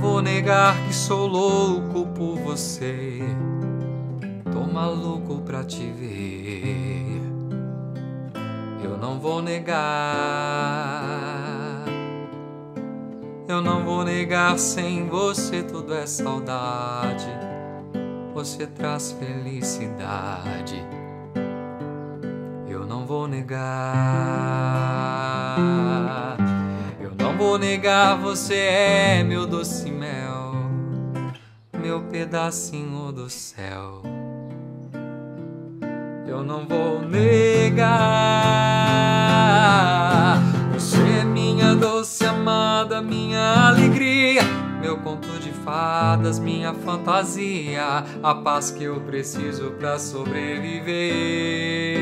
vou negar que sou louco por você. Tô maluco pra te ver. Eu não vou negar. Eu não vou negar sem você tudo é saudade. Você traz felicidade. Eu não vou negar. Vou negar, você é meu doce mel, meu pedacinho do céu. Eu não vou negar. Você é minha doce amada, minha alegria, meu conto de fadas, minha fantasia, a paz que eu preciso pra sobreviver.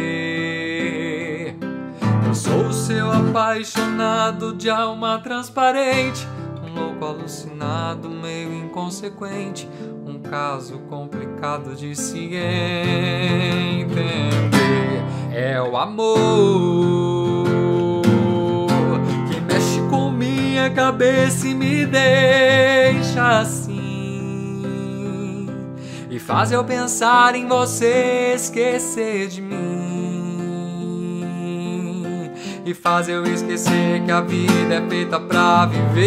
Sou seu apaixonado de alma transparente, um louco alucinado, meio inconsequente, um caso complicado de se entender. É o amor que mexe com minha cabeça e me deixa assim. E faz eu pensar em você, esquecer de mim. E faz eu esquecer que a vida é feita pra viver.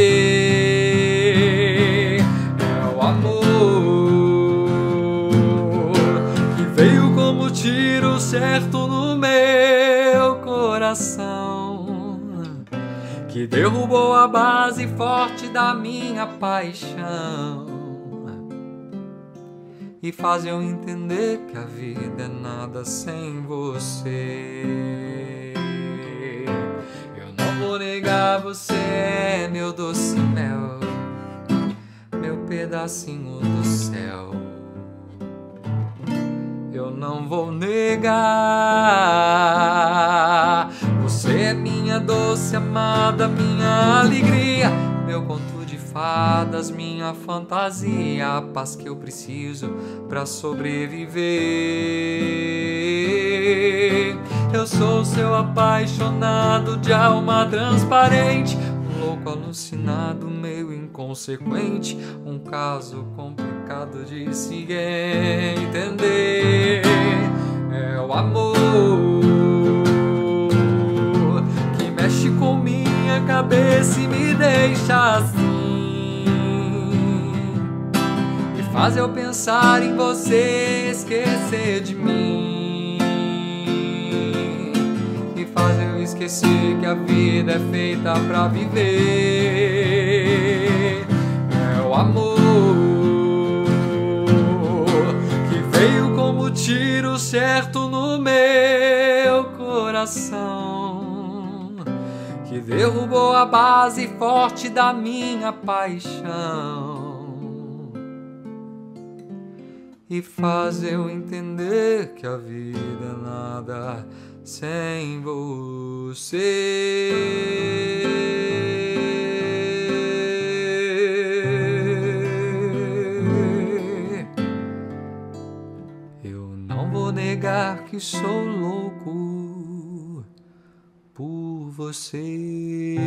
É o amor que veio como tiro certo no meu coração, que derrubou a base forte da minha paixão e faz eu entender que a vida é nada sem você. Doce mel, meu pedacinho do céu. Eu não vou negar. Você é minha doce amada, minha alegria, meu conto de fadas, minha fantasia, a paz que eu preciso pra sobreviver. Eu sou seu apaixonado de alma transparente, louco alucinado, meio inconsequente, um caso complicado de se entender. É o amor que mexe com minha cabeça e me deixa assim. E faz eu pensar em você, esquecer de mim. Esquecer que a vida é feita pra viver. É o amor que veio como tiro certo no meu coração, que derrubou a base forte da minha paixão e faz eu entender que a vida é nada sem você. Eu não vou negar que sou louco por você.